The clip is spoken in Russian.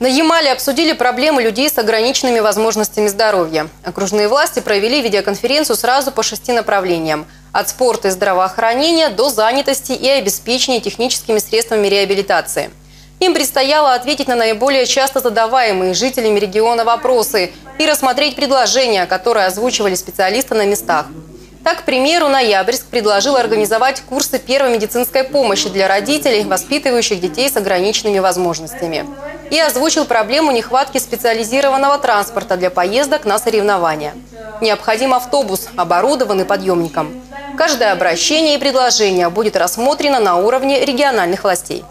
На Ямале обсудили проблемы людей с ограниченными возможностями здоровья. Окружные власти провели видеоконференцию сразу по шести направлениям. От спорта и здравоохранения до занятости и обеспечения техническими средствами реабилитации. Им предстояло ответить на наиболее часто задаваемые жителями региона вопросы и рассмотреть предложения, которые озвучивали специалисты на местах. Так, к примеру, Ноябрьск предложил организовать курсы первой медицинской помощи для родителей, воспитывающих детей с ограниченными возможностями. И озвучил проблему нехватки специализированного транспорта для поездок на соревнования. Необходим автобус, оборудованный подъемником. Каждое обращение и предложение будет рассмотрено на уровне региональных властей.